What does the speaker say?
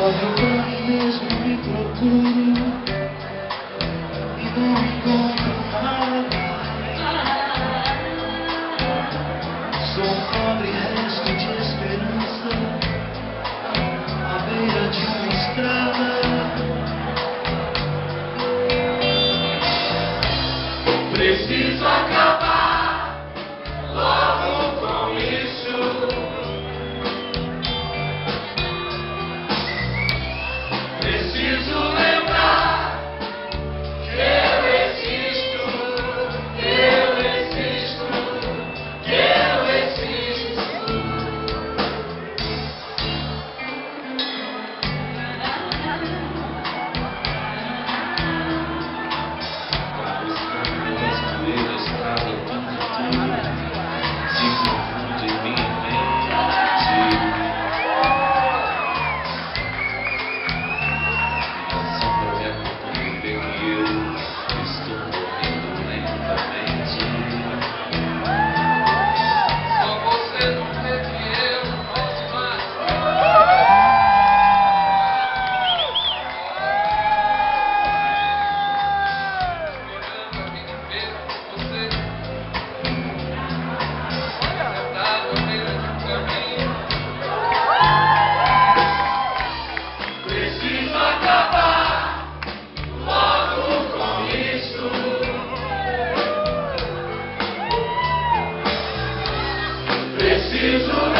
Corre hoje mesmo, me procuro E não encontro nada Sou um pobre resto de esperança À beira de uma estrada Preciso Jesus.